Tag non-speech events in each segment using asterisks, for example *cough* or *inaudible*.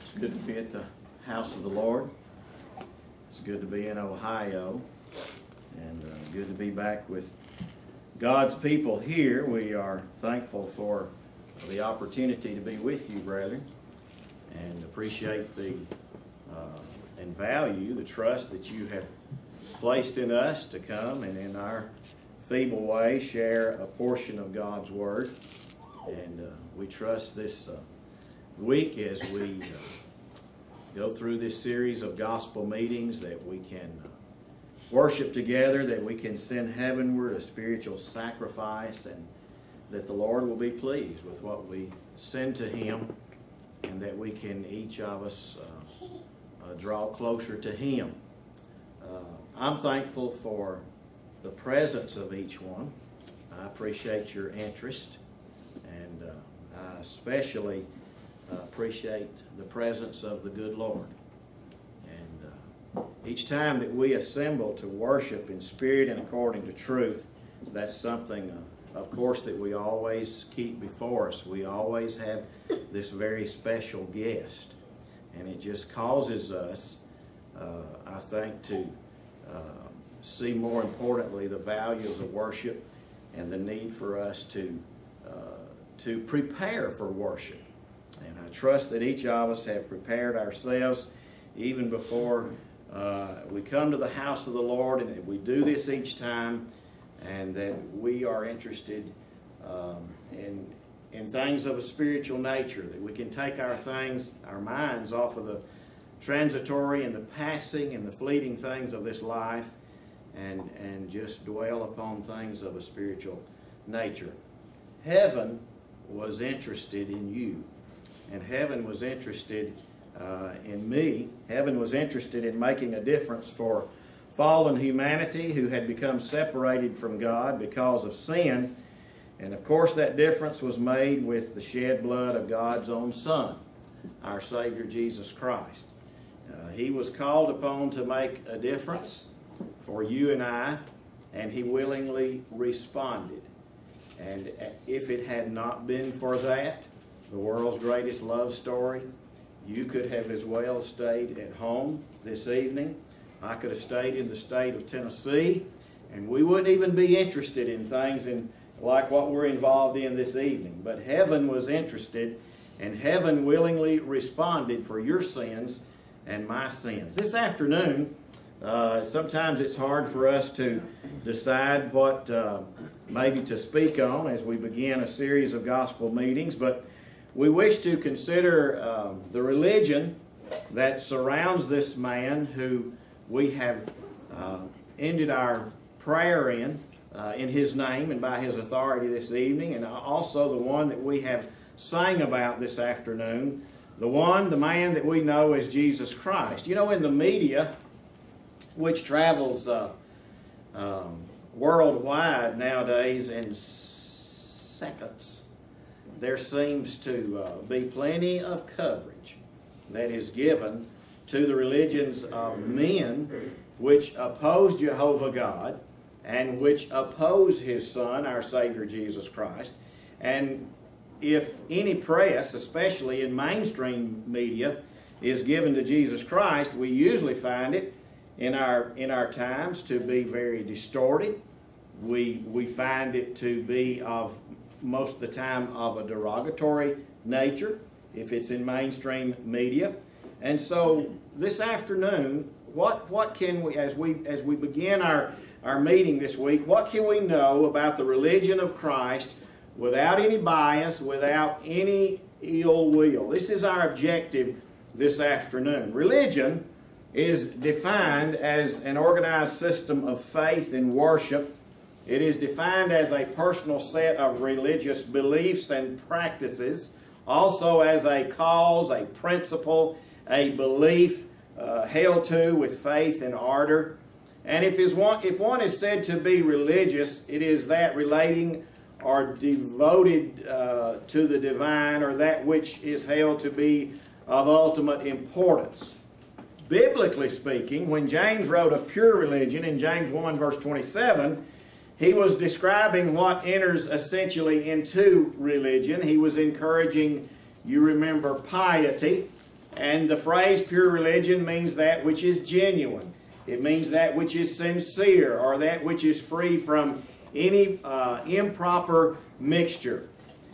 It's good to be at the house of the Lord. It's good to be in Ohio. And uh, good to be back with God's people here. We are thankful for the opportunity to be with you, brethren, and appreciate the uh, and value the trust that you have placed in us to come and in our feeble way share a portion of God's Word. And uh, we trust this uh, week as we uh, go through this series of gospel meetings that we can uh, worship together, that we can send heavenward a spiritual sacrifice, and that the Lord will be pleased with what we send to Him, and that we can each of us uh, draw closer to Him. I'm thankful for the presence of each one. I appreciate your interest, I especially uh, appreciate the presence of the good Lord. And uh, each time that we assemble to worship in spirit and according to truth, that's something, uh, of course, that we always keep before us. We always have this very special guest, and it just causes us, uh, I think, to uh, see more importantly the value of the worship and the need for us to, to prepare for worship. And I trust that each of us have prepared ourselves even before uh, we come to the house of the Lord and that we do this each time and that we are interested um, in, in things of a spiritual nature, that we can take our things, our minds off of the transitory and the passing and the fleeting things of this life and, and just dwell upon things of a spiritual nature. Heaven was interested in you, and heaven was interested uh, in me. Heaven was interested in making a difference for fallen humanity who had become separated from God because of sin. And of course, that difference was made with the shed blood of God's own Son, our Savior Jesus Christ. Uh, he was called upon to make a difference for you and I, and he willingly responded. And if it had not been for that, the world's greatest love story, you could have as well stayed at home this evening. I could have stayed in the state of Tennessee, and we wouldn't even be interested in things in, like what we're involved in this evening. But heaven was interested, and heaven willingly responded for your sins and my sins. This afternoon, uh, sometimes it's hard for us to decide what uh, maybe to speak on as we begin a series of gospel meetings, but we wish to consider um, the religion that surrounds this man who we have uh, ended our prayer in, uh, in his name and by his authority this evening, and also the one that we have sang about this afternoon, the one, the man that we know as Jesus Christ. You know, in the media, which travels uh, um, worldwide nowadays in seconds, there seems to uh, be plenty of coverage that is given to the religions of men which oppose Jehovah God and which oppose His Son, our Savior Jesus Christ. And if any press, especially in mainstream media, is given to Jesus Christ, we usually find it in our, in our times to be very distorted. We, we find it to be of most of the time of a derogatory nature if it's in mainstream media. And so this afternoon, what, what can we, as we, as we begin our, our meeting this week, what can we know about the religion of Christ without any bias, without any ill will? This is our objective this afternoon. Religion is defined as an organized system of faith and worship. It is defined as a personal set of religious beliefs and practices, also as a cause, a principle, a belief uh, held to with faith and ardor. And if, is one, if one is said to be religious, it is that relating or devoted uh, to the divine or that which is held to be of ultimate importance biblically speaking, when James wrote of pure religion in James 1 verse 27, he was describing what enters essentially into religion. He was encouraging you remember piety. And the phrase pure religion means that which is genuine. It means that which is sincere or that which is free from any uh, improper mixture.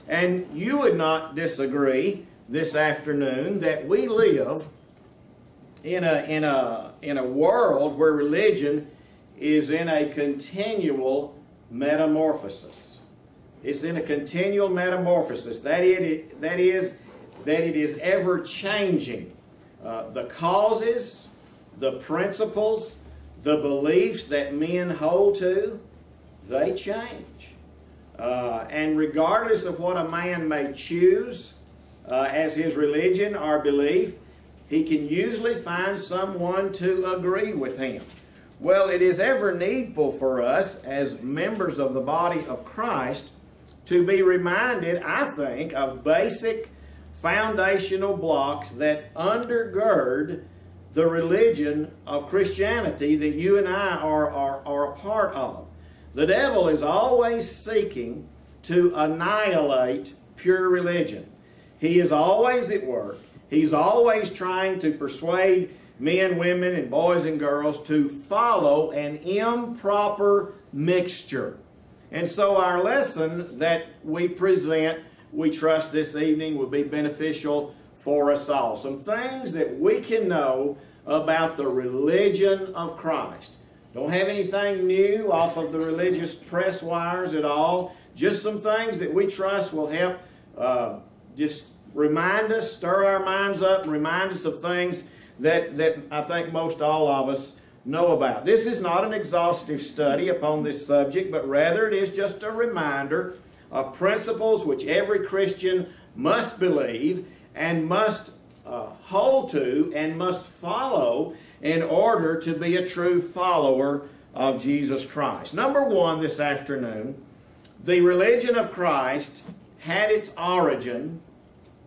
And you would not disagree this afternoon that we live in a, in a, in a world where religion is in a continual metamorphosis. It's in a continual metamorphosis. That, it, that is, that it is ever changing. Uh, the causes, the principles, the beliefs that men hold to, they change. Uh, and regardless of what a man may choose uh, as his religion or belief, he can usually find someone to agree with him. Well, it is ever needful for us as members of the body of Christ to be reminded, I think, of basic foundational blocks that undergird the religion of Christianity that you and I are, are, are a part of. The devil is always seeking to annihilate pure religion. He is always at work. He's always trying to persuade men, women, and boys and girls to follow an improper mixture. And so our lesson that we present, we trust this evening will be beneficial for us all. Some things that we can know about the religion of Christ. Don't have anything new off of the religious press wires at all. Just some things that we trust will help uh, just remind us, stir our minds up, and remind us of things that, that I think most all of us know about. This is not an exhaustive study upon this subject, but rather it is just a reminder of principles which every Christian must believe and must uh, hold to and must follow in order to be a true follower of Jesus Christ. Number one this afternoon, the religion of Christ had its origin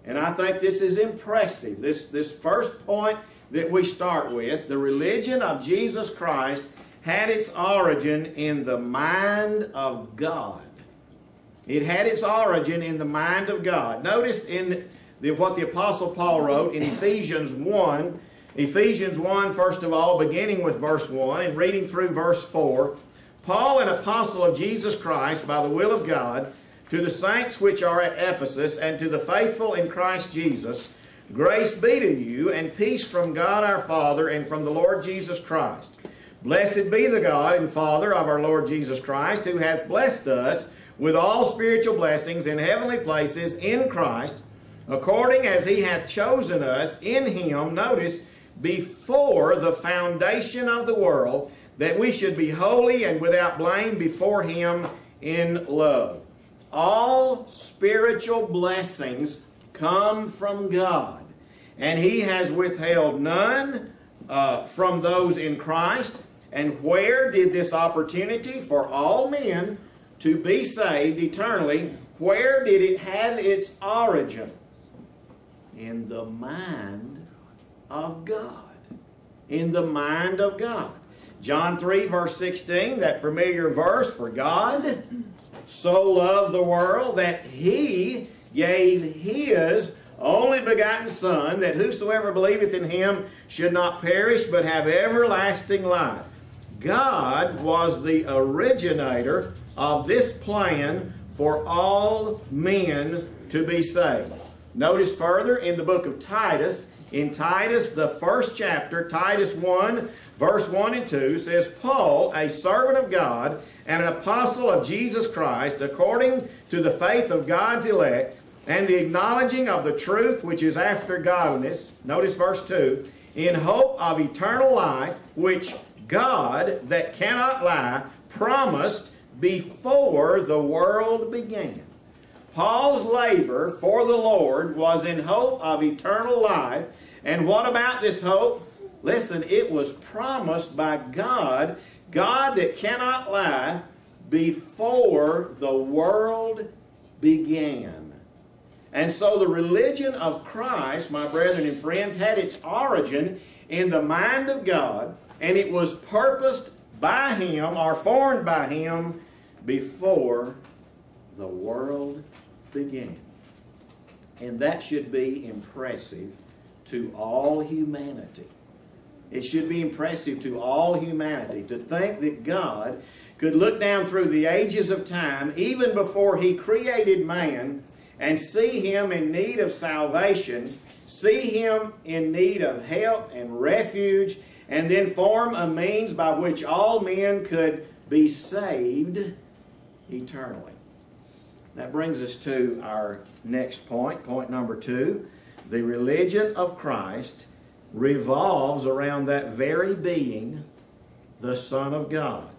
and I think this is impressive. This, this first point that we start with, the religion of Jesus Christ had its origin in the mind of God. It had its origin in the mind of God. Notice in the, what the Apostle Paul wrote in Ephesians 1, Ephesians 1, first of all, beginning with verse 1 and reading through verse 4. Paul, an apostle of Jesus Christ by the will of God, to the saints which are at Ephesus, and to the faithful in Christ Jesus, grace be to you, and peace from God our Father and from the Lord Jesus Christ. Blessed be the God and Father of our Lord Jesus Christ, who hath blessed us with all spiritual blessings in heavenly places in Christ, according as he hath chosen us in him, notice, before the foundation of the world, that we should be holy and without blame before him in love. All spiritual blessings come from God, and He has withheld none uh, from those in Christ. And where did this opportunity for all men to be saved eternally, where did it have its origin? In the mind of God. In the mind of God. John 3, verse 16, that familiar verse, for God so loved the world that he gave his only begotten Son, that whosoever believeth in him should not perish, but have everlasting life. God was the originator of this plan for all men to be saved. Notice further in the book of Titus, in Titus, the first chapter, Titus 1, verse 1 and 2, says, Paul, a servant of God and an apostle of Jesus Christ, according to the faith of God's elect, and the acknowledging of the truth which is after godliness, notice verse 2, in hope of eternal life, which God, that cannot lie, promised before the world began. Paul's labor for the Lord was in hope of eternal life. And what about this hope? Listen, it was promised by God God that cannot lie before the world began. And so the religion of Christ, my brethren and friends, had its origin in the mind of God, and it was purposed by Him or formed by Him before the world began. And that should be impressive to all humanity. It should be impressive to all humanity to think that God could look down through the ages of time, even before He created man, and see him in need of salvation, see him in need of help and refuge, and then form a means by which all men could be saved eternally. That brings us to our next point, point number two. The religion of Christ revolves around that very being, the Son of God.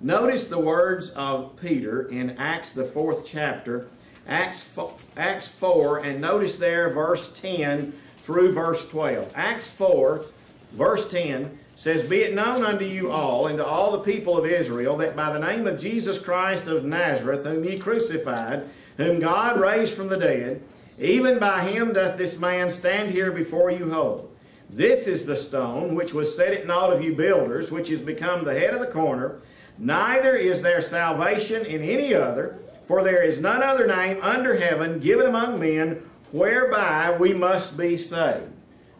Notice the words of Peter in Acts, the fourth chapter, Acts 4, Acts 4 and notice there verse 10 through verse 12. Acts 4, verse 10 says, Be it known unto you all and to all the people of Israel that by the name of Jesus Christ of Nazareth, whom ye crucified, whom God raised from the dead, even by him doth this man stand here before you whole. This is the stone which was set at naught of you builders, which is become the head of the corner. Neither is there salvation in any other, for there is none other name under heaven given among men whereby we must be saved.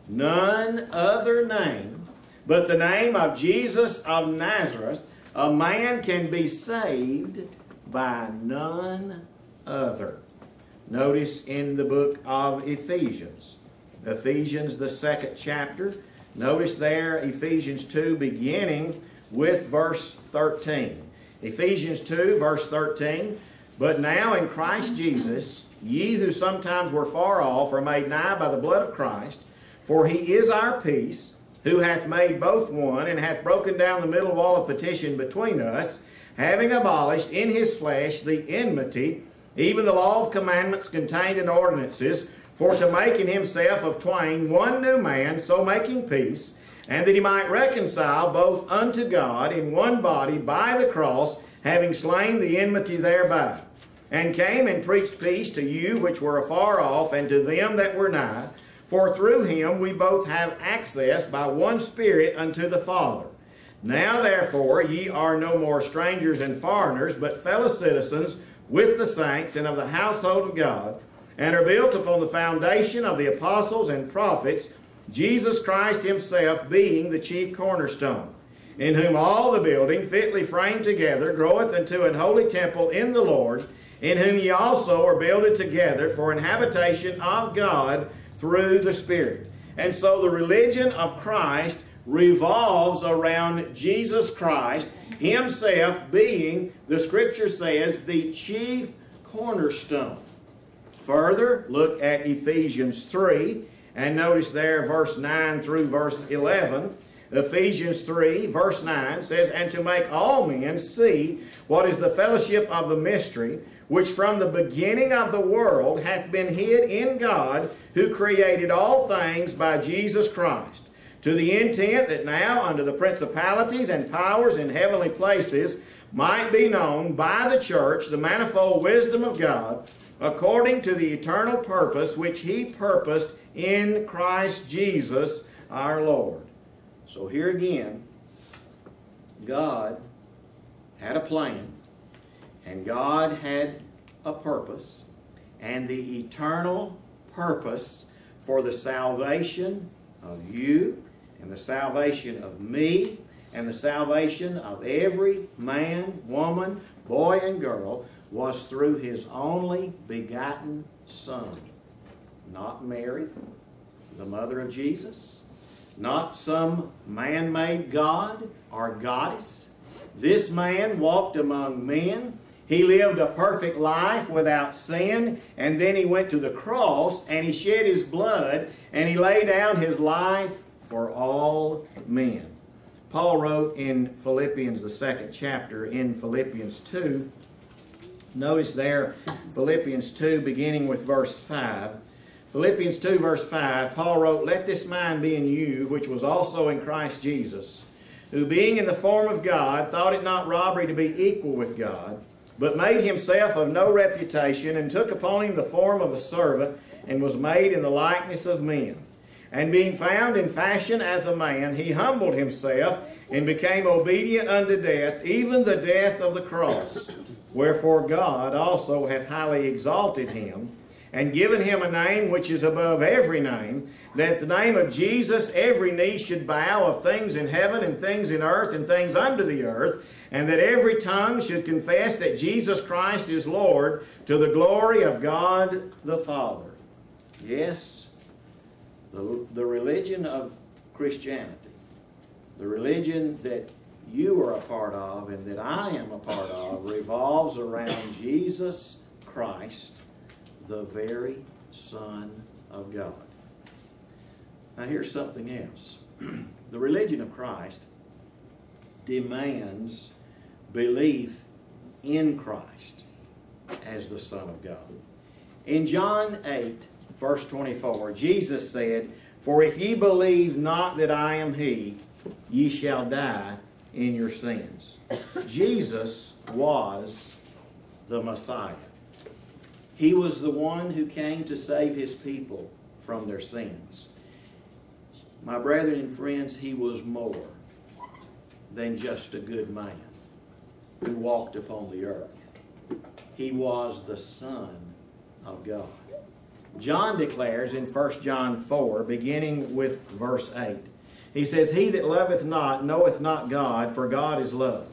None other name but the name of Jesus of Nazareth. A man can be saved by none other. Notice in the book of Ephesians, Ephesians, the second chapter. Notice there, Ephesians 2, beginning with verse 13. Ephesians 2, verse 13. But now in Christ Jesus, ye who sometimes were far off are made nigh by the blood of Christ, for he is our peace, who hath made both one, and hath broken down the middle wall of petition between us, having abolished in his flesh the enmity, even the law of commandments contained in ordinances, for to make in himself of twain one new man, so making peace, and that he might reconcile both unto God in one body by the cross, having slain the enmity thereby, and came and preached peace to you which were afar off, and to them that were nigh. For through him we both have access by one Spirit unto the Father. Now therefore ye are no more strangers and foreigners, but fellow citizens with the saints and of the household of God, and are built upon the foundation of the apostles and prophets, Jesus Christ himself being the chief cornerstone in whom all the building, fitly framed together, groweth into an holy temple in the Lord, in whom ye also are builded together for an habitation of God through the Spirit. And so the religion of Christ revolves around Jesus Christ, Himself being, the Scripture says, the chief cornerstone. Further, look at Ephesians 3, and notice there verse 9 through verse 11. Ephesians 3, verse 9 says, And to make all men see what is the fellowship of the mystery, which from the beginning of the world hath been hid in God, who created all things by Jesus Christ, to the intent that now unto the principalities and powers in heavenly places might be known by the church the manifold wisdom of God, according to the eternal purpose which he purposed in Christ Jesus our Lord. So here again, God had a plan, and God had a purpose, and the eternal purpose for the salvation of you, and the salvation of me, and the salvation of every man, woman, boy, and girl was through His only begotten Son. Not Mary, the mother of Jesus, not some man-made god or goddess. This man walked among men. He lived a perfect life without sin, and then he went to the cross and he shed his blood and he laid down his life for all men. Paul wrote in Philippians, the second chapter, in Philippians 2. Notice there, Philippians 2, beginning with verse 5. Philippians 2 verse 5, Paul wrote, Let this mind be in you, which was also in Christ Jesus, who being in the form of God, thought it not robbery to be equal with God, but made himself of no reputation, and took upon him the form of a servant, and was made in the likeness of men. And being found in fashion as a man, he humbled himself, and became obedient unto death, even the death of the cross. Wherefore God also hath highly exalted him, and given him a name which is above every name, that the name of Jesus every knee should bow of things in heaven and things in earth and things under the earth, and that every tongue should confess that Jesus Christ is Lord to the glory of God the Father. Yes, the, the religion of Christianity, the religion that you are a part of and that I am a part of, revolves around Jesus Christ, the very Son of God. Now, here's something else *clears throat* the religion of Christ demands belief in Christ as the Son of God. In John 8, verse 24, Jesus said, For if ye believe not that I am He, ye shall die in your sins. Jesus was the Messiah. He was the one who came to save his people from their sins. My brethren and friends, he was more than just a good man who walked upon the earth. He was the Son of God. John declares in 1 John 4, beginning with verse 8, he says, He that loveth not knoweth not God, for God is love.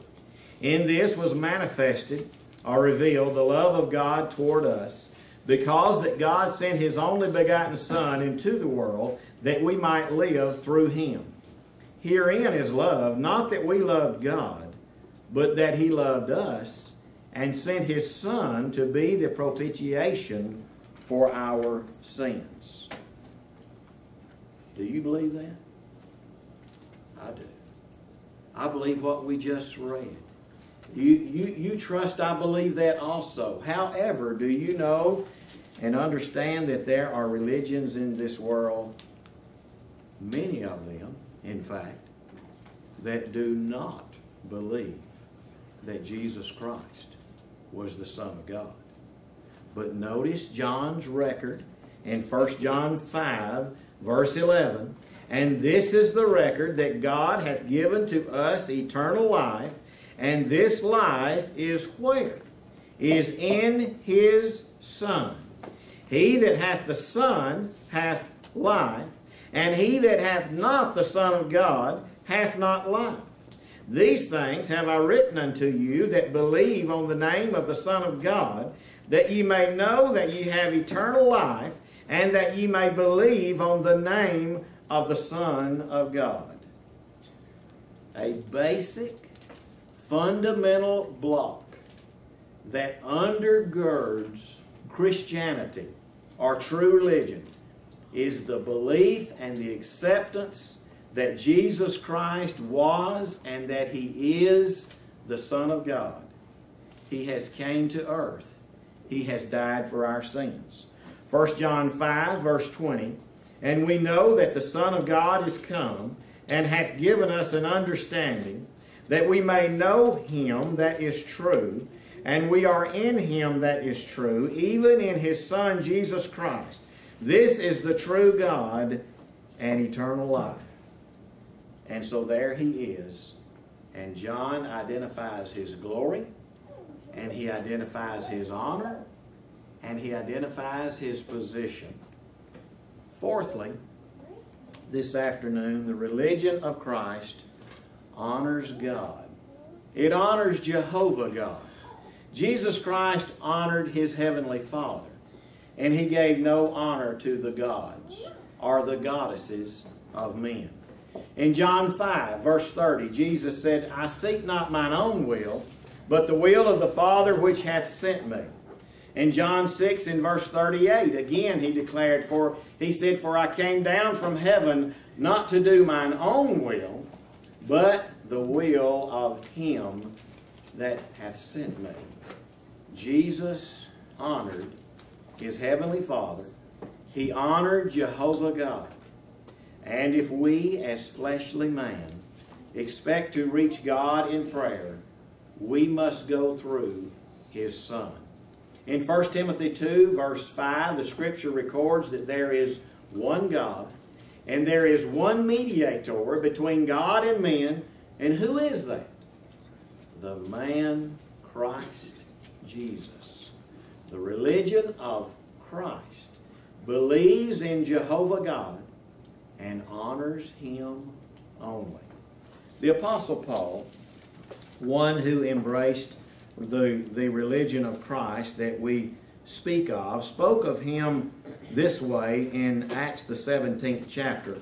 In this was manifested or revealed the love of God toward us, because that God sent His only begotten Son into the world that we might live through Him. Herein is love, not that we loved God, but that He loved us and sent His Son to be the propitiation for our sins. Do you believe that? I do. I believe what we just read. You, you, you trust I believe that also. However, do you know and understand that there are religions in this world, many of them, in fact, that do not believe that Jesus Christ was the Son of God. But notice John's record in 1 John 5, verse 11. And this is the record that God hath given to us eternal life, and this life is where? Is in his Son. He that hath the Son hath life, and he that hath not the Son of God hath not life. These things have I written unto you that believe on the name of the Son of God, that ye may know that ye have eternal life, and that ye may believe on the name of the Son of God. A basic, fundamental block that undergirds Christianity or true religion is the belief and the acceptance that Jesus Christ was and that He is the Son of God. He has came to earth. He has died for our sins. 1 John 5, verse 20 and we know that the Son of God is come and hath given us an understanding that we may know him that is true, and we are in him that is true, even in his Son Jesus Christ. This is the true God and eternal life. And so there he is. And John identifies his glory, and he identifies his honor, and he identifies his position. Fourthly, this afternoon, the religion of Christ honors God. It honors Jehovah God. Jesus Christ honored his heavenly Father, and he gave no honor to the gods or the goddesses of men. In John 5, verse 30, Jesus said, I seek not mine own will, but the will of the Father which hath sent me. In John 6 in verse 38, again he declared, For he said, For I came down from heaven not to do mine own will, but the will of him that hath sent me. Jesus honored his heavenly Father. He honored Jehovah God. And if we, as fleshly man, expect to reach God in prayer, we must go through his Son. In 1 Timothy 2, verse 5, the scripture records that there is one God, and there is one mediator between God and men. And who is that? The man Christ Jesus. The religion of Christ believes in Jehovah God and honors Him only. The Apostle Paul, one who embraced the, the religion of Christ that we speak of, spoke of him this way in Acts the 17th chapter.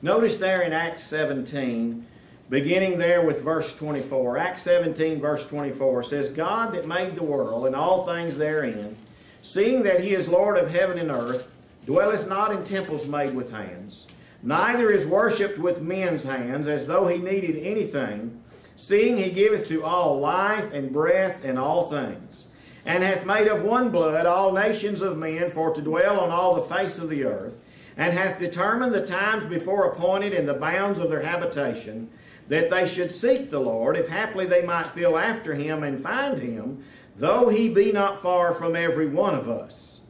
Notice there in Acts 17, beginning there with verse 24. Acts 17, verse 24 says, God that made the world and all things therein, seeing that he is Lord of heaven and earth, dwelleth not in temples made with hands, neither is worshipped with men's hands, as though he needed anything, seeing he giveth to all life and breath and all things, and hath made of one blood all nations of men for to dwell on all the face of the earth, and hath determined the times before appointed and the bounds of their habitation, that they should seek the Lord, if haply they might feel after him and find him, though he be not far from every one of us.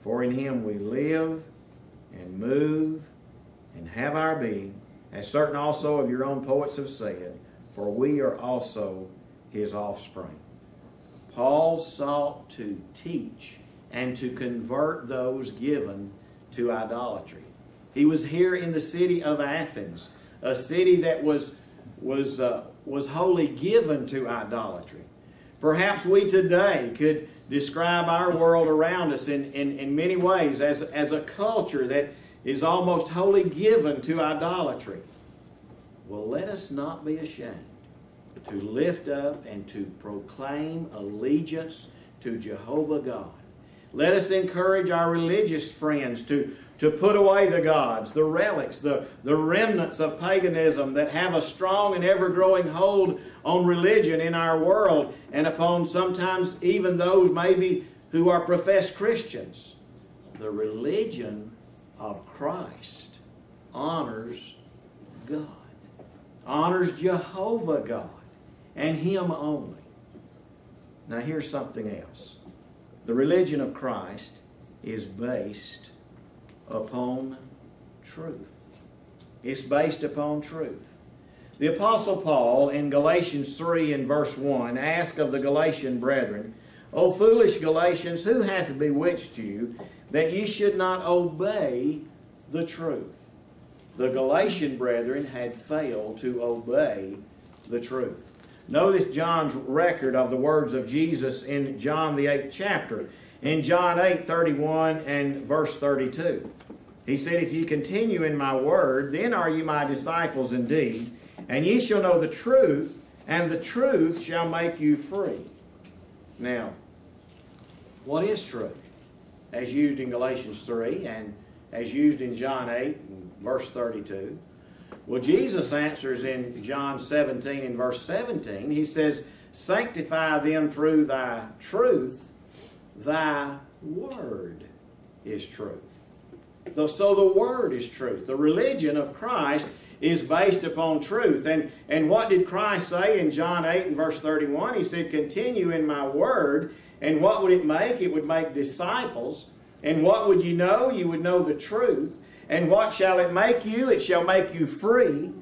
For in him we live and move and have our being, as certain also of your own poets have said, for we are also his offspring. Paul sought to teach and to convert those given to idolatry. He was here in the city of Athens, a city that was, was, uh, was wholly given to idolatry. Perhaps we today could describe our world around us in, in, in many ways as, as a culture that is almost wholly given to idolatry. Well, let us not be ashamed to lift up and to proclaim allegiance to Jehovah God. Let us encourage our religious friends to, to put away the gods, the relics, the, the remnants of paganism that have a strong and ever growing hold on religion in our world and upon sometimes even those maybe who are professed Christians. The religion of Christ honors God, honors Jehovah God, and Him only. Now, here's something else. The religion of Christ is based upon truth. It's based upon truth. The Apostle Paul in Galatians 3 and verse 1 asked of the Galatian brethren, O foolish Galatians, who hath bewitched you that ye should not obey the truth? The Galatian brethren had failed to obey the truth. Notice John's record of the words of Jesus in John the 8th chapter. In John 8, 31 and verse 32. He said, If ye continue in my word, then are ye my disciples indeed, and ye shall know the truth, and the truth shall make you free. Now, what is truth? As used in Galatians 3 and as used in John 8 and verse 32. Well, Jesus answers in John 17 and verse 17. He says, Sanctify them through thy truth, thy word is truth. So the word is truth. The religion of Christ is based upon truth. And, and what did Christ say in John 8 and verse 31? He said, Continue in my word. And what would it make? It would make disciples. And what would you know? You would know the truth. And what shall it make you? It shall make you free.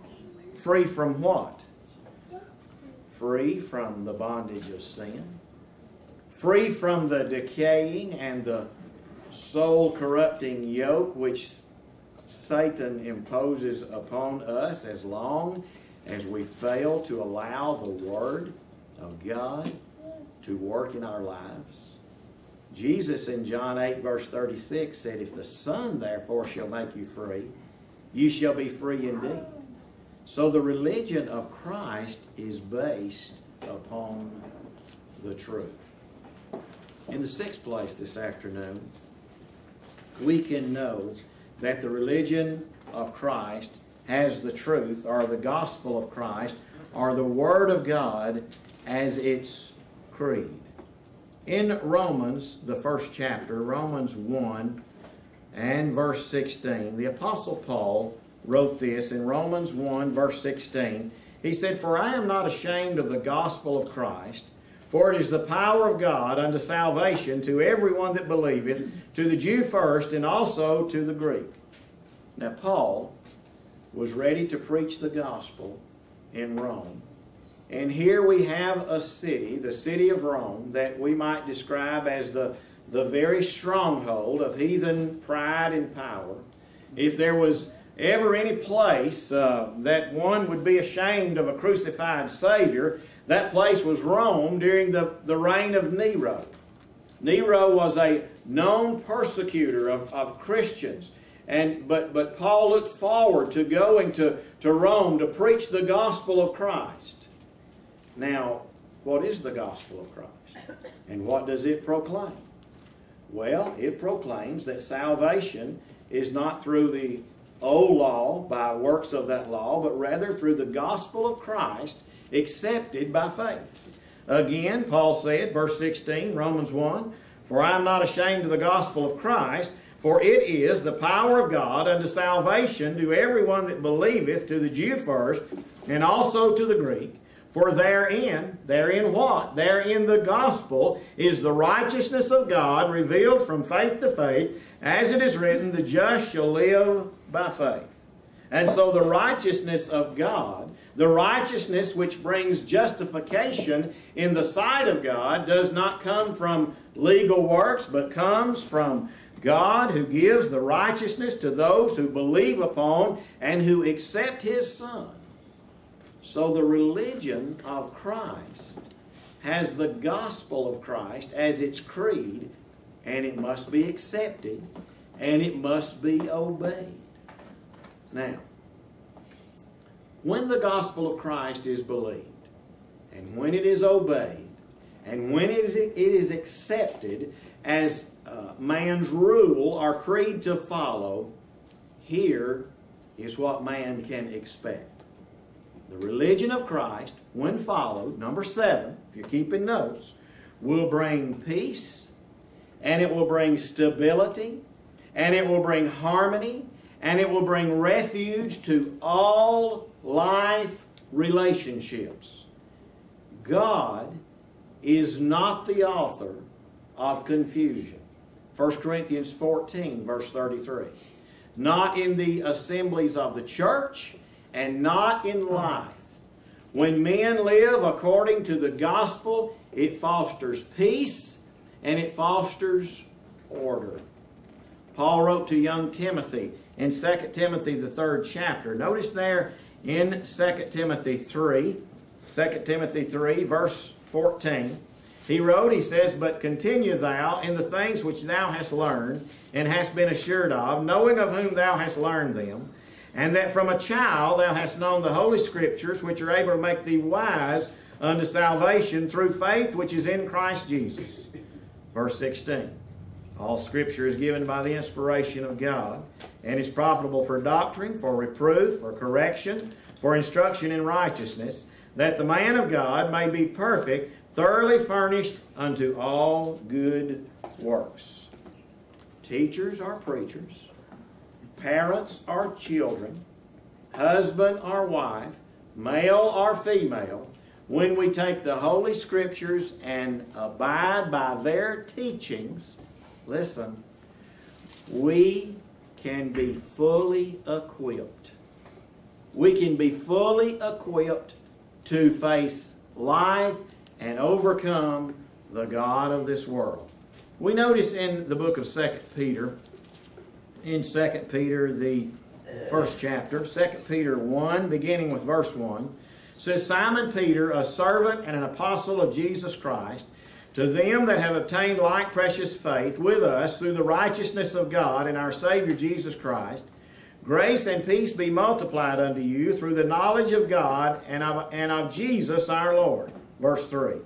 Free from what? Free from the bondage of sin. Free from the decaying and the soul corrupting yoke which Satan imposes upon us as long as we fail to allow the Word of God to work in our lives. Jesus in John 8 verse 36 said, If the Son therefore shall make you free, you shall be free indeed. So the religion of Christ is based upon the truth. In the sixth place this afternoon, we can know that the religion of Christ has the truth, or the gospel of Christ, or the Word of God as its creed. In Romans, the first chapter, Romans 1 and verse 16, the Apostle Paul wrote this in Romans 1, verse 16. He said, For I am not ashamed of the gospel of Christ, for it is the power of God unto salvation to everyone that believeth, to the Jew first, and also to the Greek. Now, Paul was ready to preach the gospel in Rome. And here we have a city, the city of Rome, that we might describe as the, the very stronghold of heathen pride and power, if there was ever any place uh, that one would be ashamed of a crucified Savior, that place was Rome during the, the reign of Nero. Nero was a known persecutor of, of Christians. And, but, but Paul looked forward to going to, to Rome to preach the gospel of Christ. Now, what is the gospel of Christ? And what does it proclaim? Well, it proclaims that salvation is not through the old law by works of that law, but rather through the gospel of Christ accepted by faith. Again, Paul said, verse 16, Romans 1, For I am not ashamed of the gospel of Christ, for it is the power of God unto salvation to everyone that believeth, to the Jew first, and also to the Greek. For therein, therein what? Therein the gospel is the righteousness of God revealed from faith to faith, as it is written, the just shall live by faith. And so the righteousness of God, the righteousness which brings justification in the sight of God, does not come from legal works, but comes from God who gives the righteousness to those who believe upon and who accept His Son. So the religion of Christ has the gospel of Christ as its creed, and it must be accepted and it must be obeyed. Now, when the gospel of Christ is believed, and when it is obeyed, and when it is, it is accepted as uh, man's rule or creed to follow, here is what man can expect. The religion of Christ, when followed, number seven, if you're keeping notes, will bring peace, and it will bring stability, and it will bring harmony, and it will bring refuge to all life relationships. God is not the author of confusion. 1 Corinthians 14, verse 33. Not in the assemblies of the church, and not in life. When men live according to the gospel, it fosters peace and it fosters order. Paul wrote to young Timothy in 2 Timothy, the third chapter. Notice there in 2 Timothy 3, 2 Timothy 3, verse 14. He wrote, he says, But continue thou in the things which thou hast learned and hast been assured of, knowing of whom thou hast learned them, and that from a child thou hast known the Holy Scriptures, which are able to make thee wise unto salvation through faith which is in Christ Jesus. Verse 16. All Scripture is given by the inspiration of God, and is profitable for doctrine, for reproof, for correction, for instruction in righteousness, that the man of God may be perfect, thoroughly furnished unto all good works. Teachers are preachers parents or children, husband or wife, male or female, when we take the Holy Scriptures and abide by their teachings, listen, we can be fully equipped. We can be fully equipped to face life and overcome the God of this world. We notice in the book of 2 Peter in 2 Peter, the first chapter, 2 Peter 1, beginning with verse 1, says, Simon Peter, a servant and an apostle of Jesus Christ, to them that have obtained like precious faith with us through the righteousness of God and our Savior Jesus Christ, grace and peace be multiplied unto you through the knowledge of God and of, and of Jesus our Lord. Verse 3.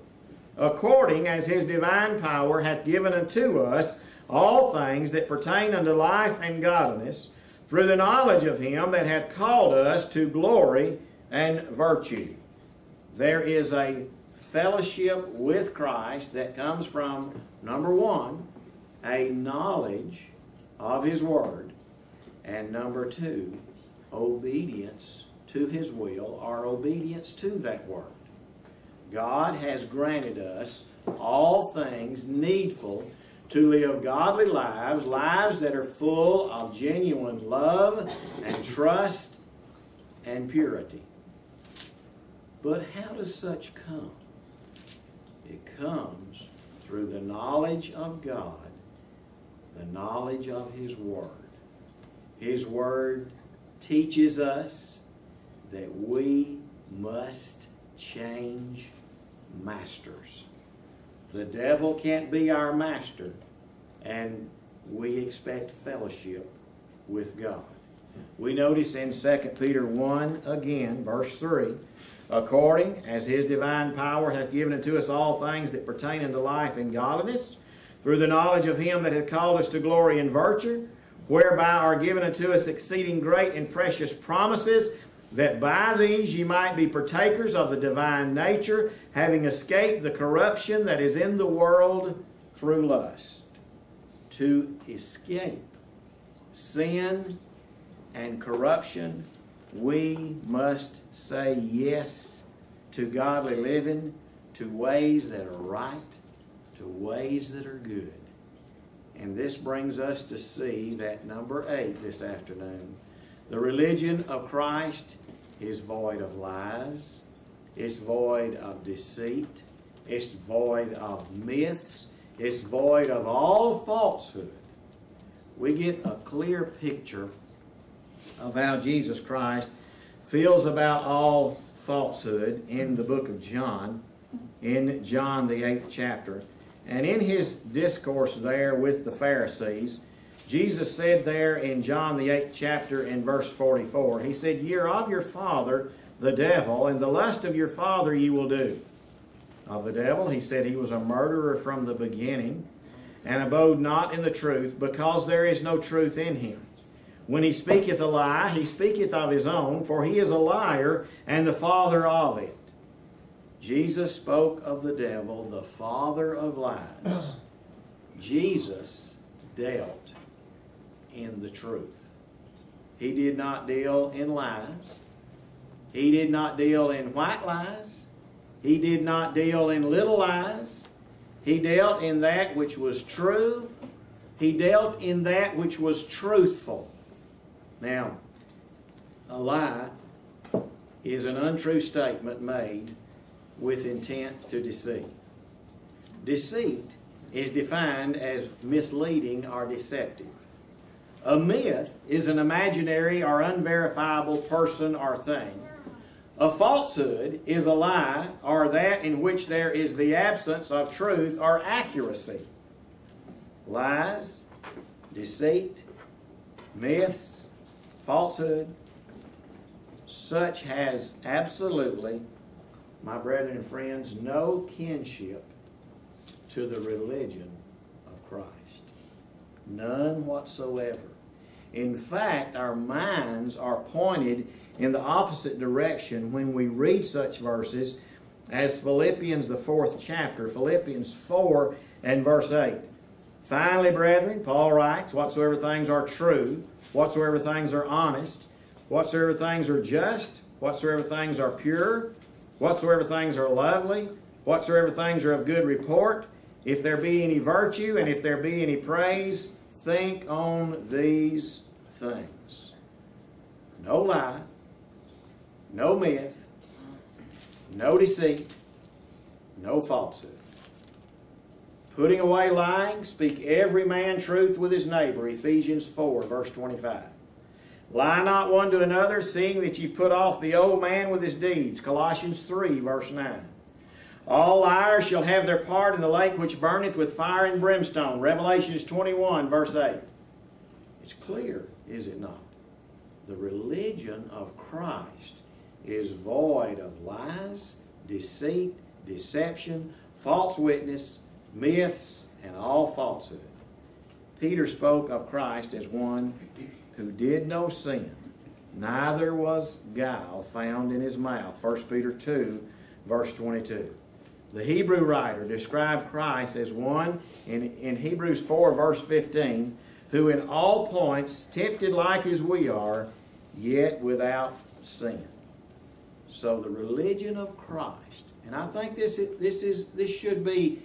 According as his divine power hath given unto us all things that pertain unto life and godliness, through the knowledge of him that hath called us to glory and virtue. There is a fellowship with Christ that comes from, number one, a knowledge of his word, and number two, obedience to his will or obedience to that word. God has granted us all things needful to live godly lives, lives that are full of genuine love and trust and purity. But how does such come? It comes through the knowledge of God the knowledge of His Word. His Word teaches us that we must change masters. The devil can't be our master, and we expect fellowship with God. We notice in 2 Peter 1 again, verse 3 according as his divine power hath given unto us all things that pertain unto life and godliness, through the knowledge of him that hath called us to glory and virtue, whereby are given unto us exceeding great and precious promises, that by these ye might be partakers of the divine nature, having escaped the corruption that is in the world through lust. To escape sin and corruption, we must say yes to godly living, to ways that are right, to ways that are good. And this brings us to see that number eight this afternoon. The religion of Christ is void of lies, it's void of deceit, it's void of myths, it's void of all falsehood. We get a clear picture of how Jesus Christ feels about all falsehood in the book of John, in John the eighth chapter. And in his discourse there with the Pharisees, Jesus said there in John the eighth chapter in verse 44, He said, Ye are of your father, the devil, and the lust of your father ye will do. Of the devil, he said he was a murderer from the beginning, and abode not in the truth, because there is no truth in him. When he speaketh a lie, he speaketh of his own, for he is a liar and the father of it. Jesus spoke of the devil, the father of lies. *clears throat* Jesus dealt in the truth. He did not deal in lies. He did not deal in white lies. He did not deal in little lies. He dealt in that which was true. He dealt in that which was truthful. Now, a lie is an untrue statement made with intent to deceive. Deceit is defined as misleading or deceptive. A myth is an imaginary or unverifiable person or thing. A falsehood is a lie or that in which there is the absence of truth or accuracy. Lies, deceit, myths, falsehood, such has absolutely, my brethren and friends, no kinship to the religion. None whatsoever. In fact, our minds are pointed in the opposite direction when we read such verses as Philippians, the fourth chapter, Philippians 4 and verse 8. Finally, brethren, Paul writes, whatsoever things are true, whatsoever things are honest, whatsoever things are just, whatsoever things are pure, whatsoever things are lovely, whatsoever things are of good report, if there be any virtue and if there be any praise, think on these things. No lie, no myth, no deceit, no falsehood. Putting away lying, speak every man truth with his neighbor. Ephesians 4, verse 25. Lie not one to another, seeing that you've put off the old man with his deeds. Colossians 3, verse 9. All liars shall have their part in the lake which burneth with fire and brimstone. Revelations 21, verse 8. It's clear, is it not? The religion of Christ is void of lies, deceit, deception, false witness, myths, and all falsehood. Peter spoke of Christ as one who did no sin, neither was guile found in his mouth. 1 Peter 2, verse 22. The Hebrew writer described Christ as one in, in Hebrews 4, verse 15, who in all points tempted like as we are, yet without sin. So the religion of Christ, and I think this, this, is, this should be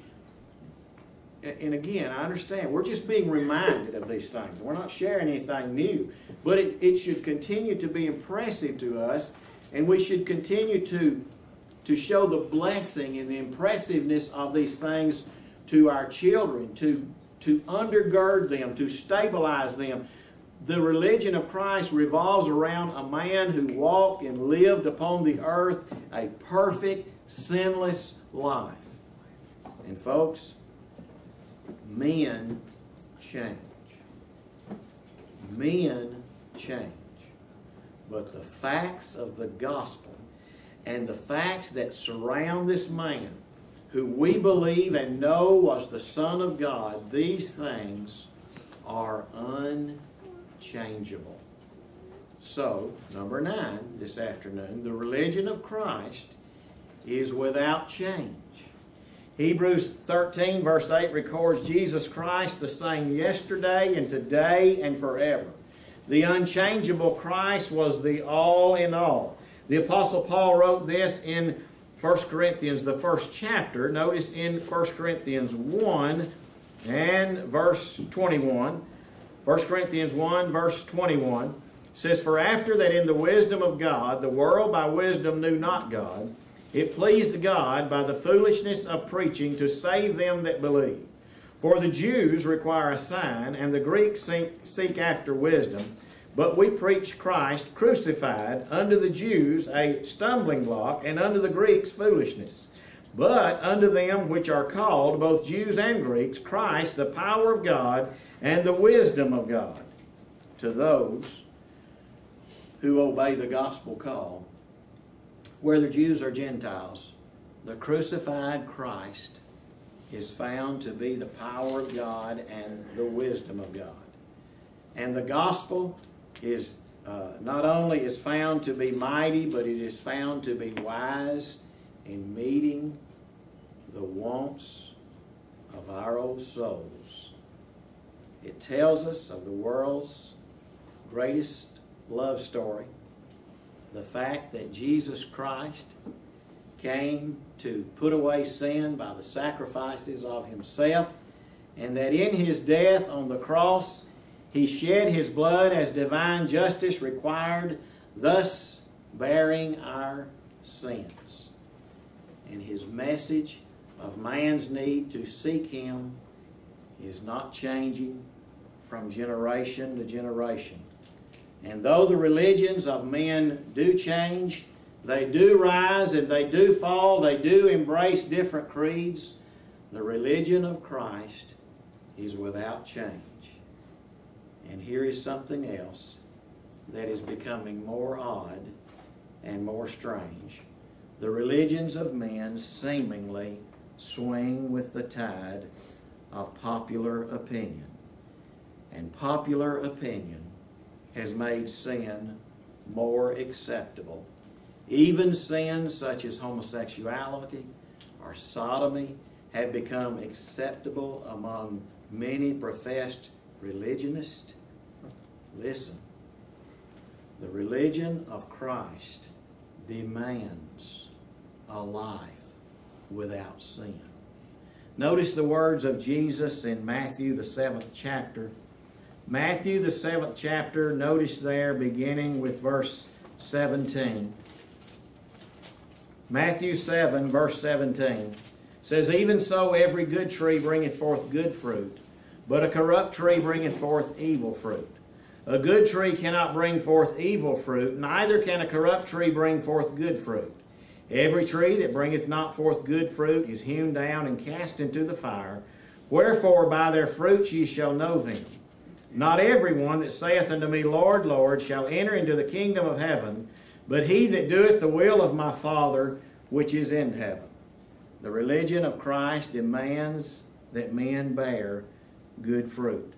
and again, I understand, we're just being reminded of these things. We're not sharing anything new. But it, it should continue to be impressive to us, and we should continue to, to show the blessing and the impressiveness of these things to our children, to, to undergird them, to stabilize them. The religion of Christ revolves around a man who walked and lived upon the earth a perfect, sinless life. And folks, men change. Men change. But the facts of the gospel and the facts that surround this man, who we believe and know was the Son of God, these things are unchangeable. So, number nine this afternoon, the religion of Christ is without change. Hebrews 13, verse 8 records Jesus Christ the same yesterday and today and forever. The unchangeable Christ was the all in all. The Apostle Paul wrote this in 1 Corinthians, the first chapter. Notice in 1 Corinthians 1 and verse 21. 1 Corinthians 1, verse 21 says, For after that in the wisdom of God, the world by wisdom knew not God, it pleased God by the foolishness of preaching to save them that believe. For the Jews require a sign, and the Greeks seek after wisdom. But we preach Christ crucified, unto the Jews a stumbling block, and unto the Greeks foolishness. But unto them which are called, both Jews and Greeks, Christ the power of God and the wisdom of God. To those who obey the gospel call, whether Jews or Gentiles, the crucified Christ is found to be the power of God and the wisdom of God. And the gospel is uh, not only is found to be mighty, but it is found to be wise in meeting the wants of our old souls. It tells us of the world's greatest love story, the fact that Jesus Christ came to put away sin by the sacrifices of himself, and that in his death on the cross, he shed his blood as divine justice required, thus bearing our sins. And his message of man's need to seek him is not changing from generation to generation. And though the religions of men do change, they do rise and they do fall, they do embrace different creeds, the religion of Christ is without change. And here is something else that is becoming more odd and more strange. The religions of men seemingly swing with the tide of popular opinion. And popular opinion has made sin more acceptable. Even sins such as homosexuality or sodomy have become acceptable among many professed religionist, listen. The religion of Christ demands a life without sin. Notice the words of Jesus in Matthew, the seventh chapter. Matthew, the seventh chapter, notice there beginning with verse 17. Matthew 7, verse 17 says, Even so, every good tree bringeth forth good fruit, but a corrupt tree bringeth forth evil fruit. A good tree cannot bring forth evil fruit, neither can a corrupt tree bring forth good fruit. Every tree that bringeth not forth good fruit is hewn down and cast into the fire. Wherefore by their fruits ye shall know them. Not every one that saith unto me, Lord, Lord, shall enter into the kingdom of heaven, but he that doeth the will of my Father which is in heaven. The religion of Christ demands that men bear good fruit.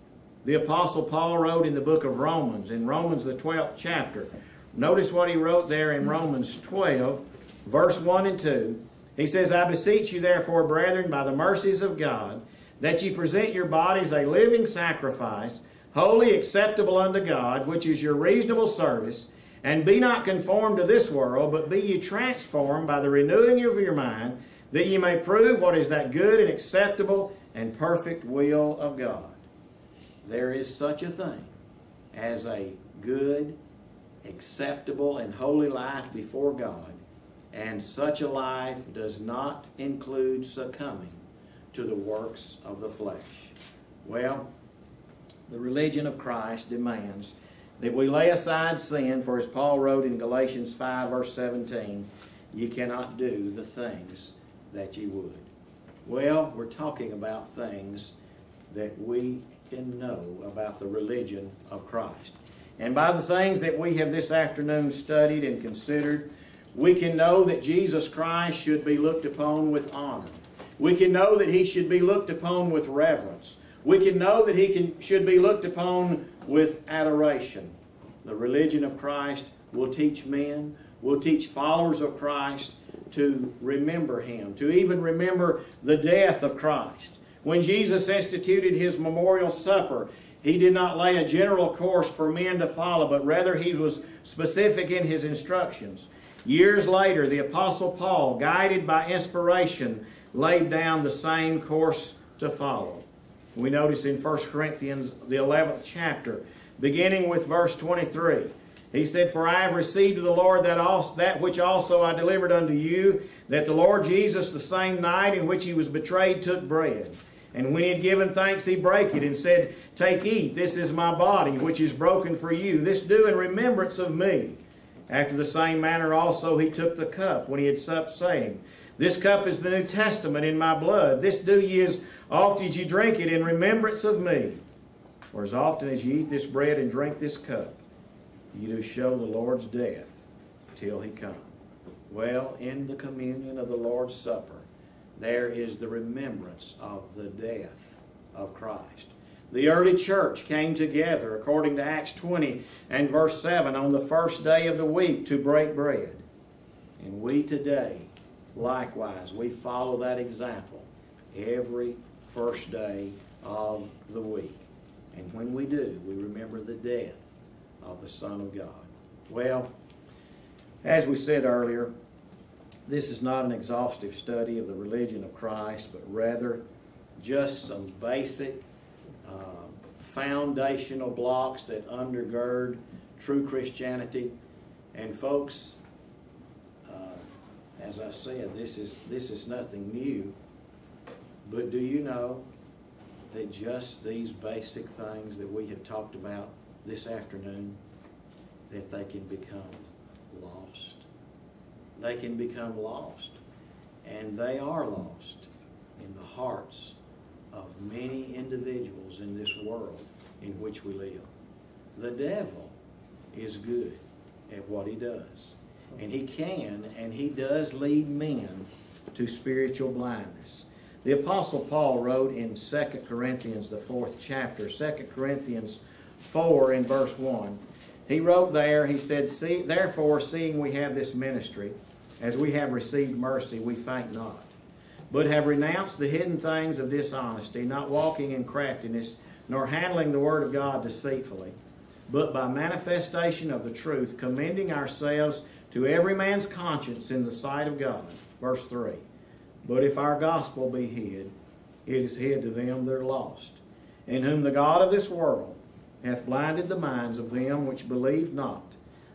The Apostle Paul wrote in the book of Romans, in Romans the 12th chapter. Notice what he wrote there in Romans 12, verse 1 and 2. He says, I beseech you therefore, brethren, by the mercies of God, that ye present your bodies a living sacrifice, holy acceptable unto God, which is your reasonable service, and be not conformed to this world, but be ye transformed by the renewing of your mind, that ye may prove what is that good and acceptable and perfect will of God. There is such a thing as a good, acceptable, and holy life before God, and such a life does not include succumbing to the works of the flesh. Well, the religion of Christ demands that we lay aside sin, for as Paul wrote in Galatians 5, verse 17, you cannot do the things that you would. Well, we're talking about things that we can know about the religion of Christ. And by the things that we have this afternoon studied and considered, we can know that Jesus Christ should be looked upon with honor. We can know that he should be looked upon with reverence. We can know that he can, should be looked upon with adoration. The religion of Christ will teach men, will teach followers of Christ to remember him, to even remember the death of Christ. When Jesus instituted his memorial supper, he did not lay a general course for men to follow, but rather he was specific in his instructions. Years later, the Apostle Paul, guided by inspiration, laid down the same course to follow. We notice in 1 Corinthians, the 11th chapter, beginning with verse 23. He said, For I have received of the Lord that, also, that which also I delivered unto you, that the Lord Jesus, the same night in which he was betrayed, took bread. And when he had given thanks, he brake it and said, Take, eat, this is my body, which is broken for you. This do in remembrance of me. After the same manner also he took the cup when he had supped, saying, This cup is the New Testament in my blood. This do ye as oft as ye drink it in remembrance of me. For as often as ye eat this bread and drink this cup, ye do show the Lord's death till he come. Well, in the communion of the Lord's Supper, there is the remembrance of the death of Christ. The early church came together, according to Acts 20 and verse 7, on the first day of the week to break bread. And we today, likewise, we follow that example every first day of the week. And when we do, we remember the death of the Son of God. Well, as we said earlier, this is not an exhaustive study of the religion of Christ, but rather just some basic uh, foundational blocks that undergird true Christianity. And folks, uh, as I said, this is, this is nothing new. But do you know that just these basic things that we have talked about this afternoon, that they can become lost? they can become lost. And they are lost in the hearts of many individuals in this world in which we live. The devil is good at what he does. And he can and he does lead men to spiritual blindness. The Apostle Paul wrote in 2 Corinthians, the fourth chapter, 2 Corinthians 4 in verse 1. He wrote there, he said, See, Therefore, seeing we have this ministry, as we have received mercy, we faint not, but have renounced the hidden things of dishonesty, not walking in craftiness, nor handling the word of God deceitfully, but by manifestation of the truth, commending ourselves to every man's conscience in the sight of God. Verse 3. But if our gospel be hid, it is hid to them that are lost, in whom the God of this world hath blinded the minds of them which believe not,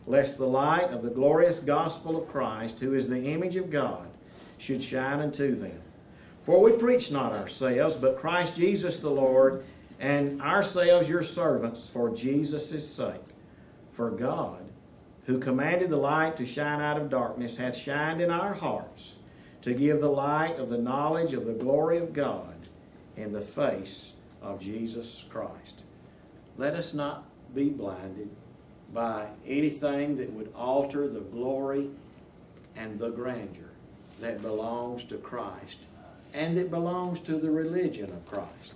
lest the light of the glorious gospel of Christ, who is the image of God, should shine unto them. For we preach not ourselves, but Christ Jesus the Lord, and ourselves your servants for Jesus' sake. For God, who commanded the light to shine out of darkness, hath shined in our hearts to give the light of the knowledge of the glory of God in the face of Jesus Christ. Let us not be blinded by anything that would alter the glory and the grandeur that belongs to Christ and that belongs to the religion of Christ.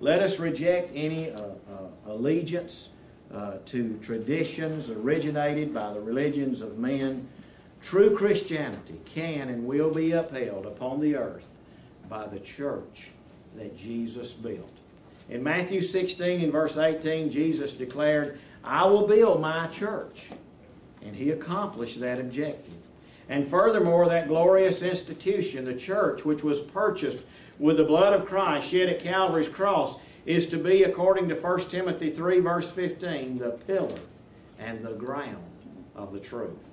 Let us reject any uh, uh, allegiance uh, to traditions originated by the religions of men. True Christianity can and will be upheld upon the earth by the church that Jesus built. In Matthew 16 and verse 18, Jesus declared, I will build my church. And he accomplished that objective. And furthermore, that glorious institution, the church, which was purchased with the blood of Christ shed at Calvary's cross, is to be, according to 1 Timothy 3, verse 15, the pillar and the ground of the truth.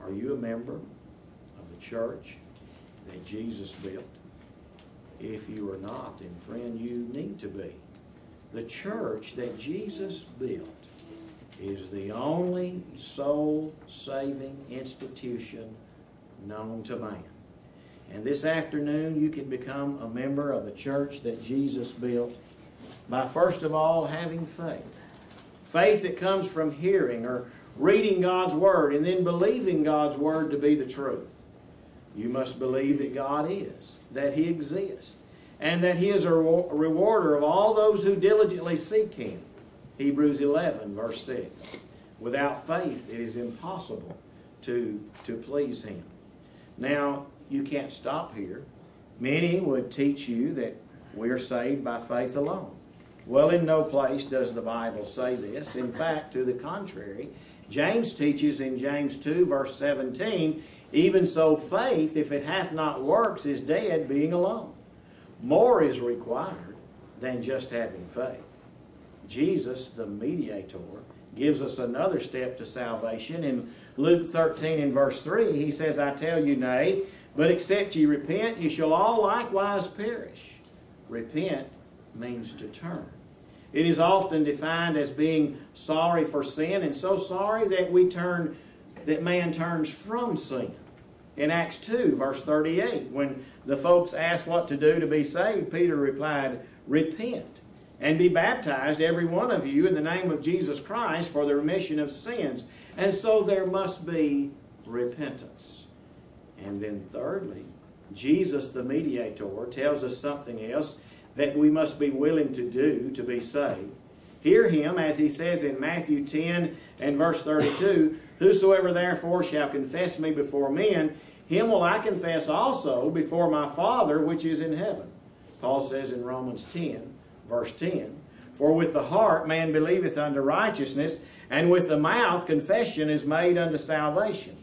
Are you a member of the church that Jesus built? If you are not, then friend, you need to be. The church that Jesus built is the only soul-saving institution known to man. And this afternoon, you can become a member of a church that Jesus built by first of all having faith. Faith that comes from hearing or reading God's Word and then believing God's Word to be the truth. You must believe that God is, that He exists, and that He is a rewarder of all those who diligently seek Him. Hebrews 11, verse 6. Without faith, it is impossible to, to please Him. Now, you can't stop here. Many would teach you that we are saved by faith alone. Well, in no place does the Bible say this. In fact, to the contrary, James teaches in James 2, verse 17, even so faith, if it hath not works, is dead, being alone. More is required than just having faith. Jesus, the mediator, gives us another step to salvation. In Luke 13 and verse 3, he says, I tell you, nay, but except ye repent, ye shall all likewise perish. Repent means to turn. It is often defined as being sorry for sin, and so sorry that we turn, that man turns from sin. In Acts 2, verse 38, when the folks asked what to do to be saved, Peter replied, Repent and be baptized, every one of you, in the name of Jesus Christ for the remission of sins. And so there must be repentance. And then, thirdly, Jesus, the mediator, tells us something else that we must be willing to do to be saved. Hear him, as he says in Matthew 10 and verse 32 Whosoever therefore shall confess me before men, him will I confess also before my Father which is in heaven. Paul says in Romans 10, verse 10 For with the heart man believeth unto righteousness, and with the mouth confession is made unto salvation.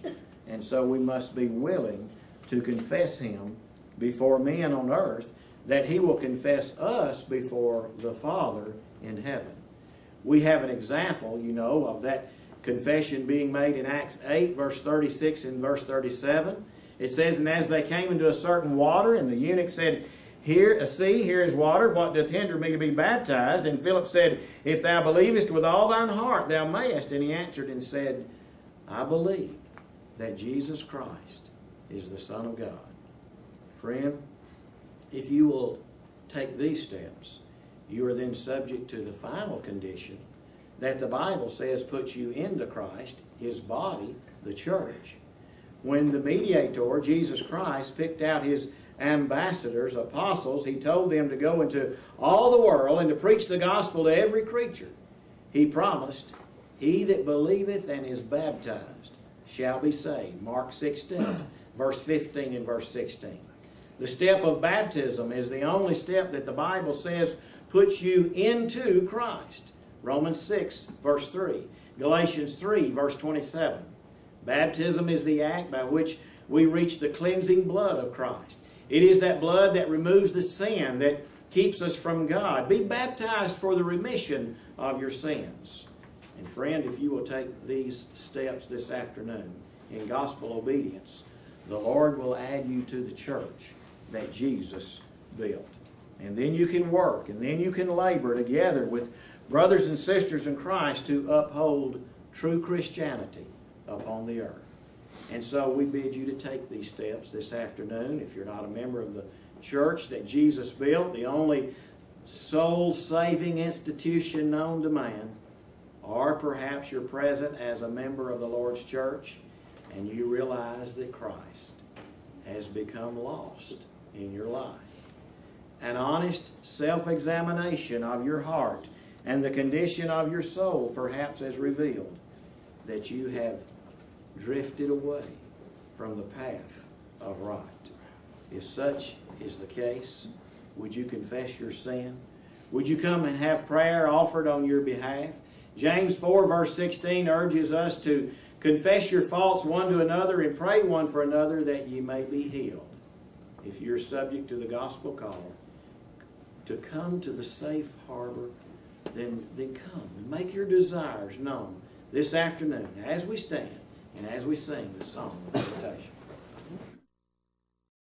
And so we must be willing to confess him before men on earth that he will confess us before the Father in heaven. We have an example, you know, of that confession being made in Acts 8, verse 36 and verse 37. It says, And as they came into a certain water, and the eunuch said, here, uh, see, here is water. What doth hinder me to be baptized? And Philip said, If thou believest with all thine heart, thou mayest. And he answered and said, I believe that Jesus Christ is the Son of God. Friend, if you will take these steps, you are then subject to the final condition that the Bible says puts you into Christ, His body, the church. When the mediator, Jesus Christ, picked out His ambassadors, apostles, He told them to go into all the world and to preach the gospel to every creature. He promised, He that believeth and is baptized shall be saved. Mark 16, *clears throat* verse 15 and verse 16. The step of baptism is the only step that the Bible says puts you into Christ. Romans 6, verse 3. Galatians 3, verse 27. Baptism is the act by which we reach the cleansing blood of Christ. It is that blood that removes the sin that keeps us from God. Be baptized for the remission of your sins. And friend, if you will take these steps this afternoon in gospel obedience, the Lord will add you to the church that Jesus built. And then you can work, and then you can labor together with brothers and sisters in Christ to uphold true Christianity upon the earth. And so we bid you to take these steps this afternoon. If you're not a member of the church that Jesus built, the only soul-saving institution known to man, or perhaps you're present as a member of the Lord's church and you realize that Christ has become lost in your life. An honest self-examination of your heart and the condition of your soul perhaps has revealed that you have drifted away from the path of right. If such is the case, would you confess your sin? Would you come and have prayer offered on your behalf? James 4 verse 16 urges us to confess your faults one to another and pray one for another that ye may be healed if you're subject to the gospel call, to come to the safe harbor, then, then come and make your desires known this afternoon as we stand and as we sing the song